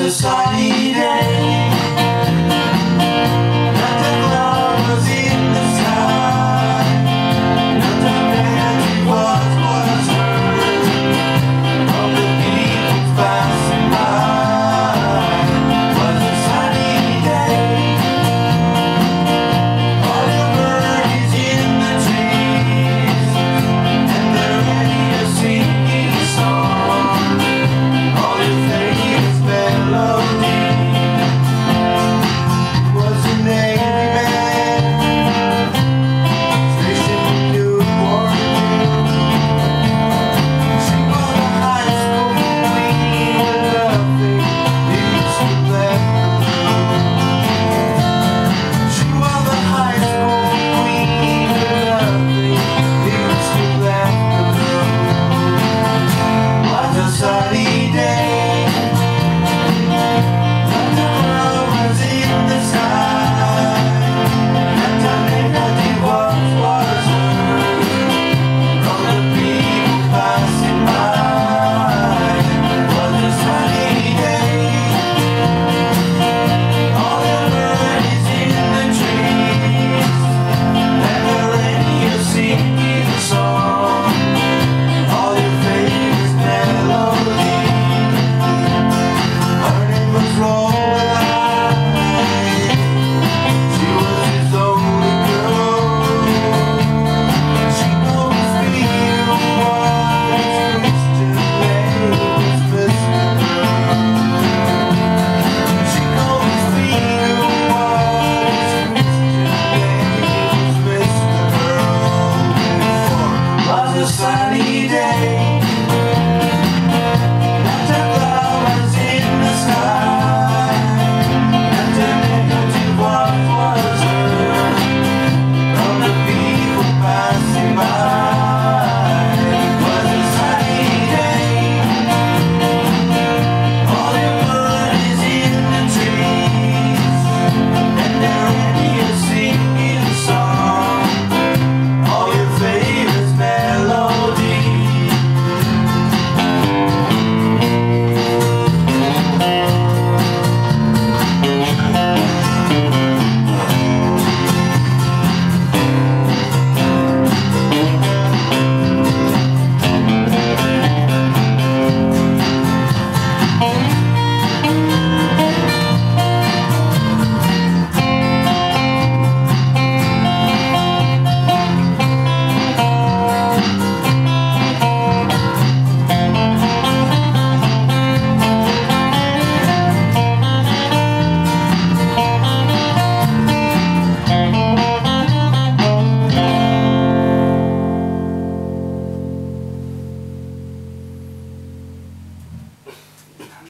a sunny day. Sunny day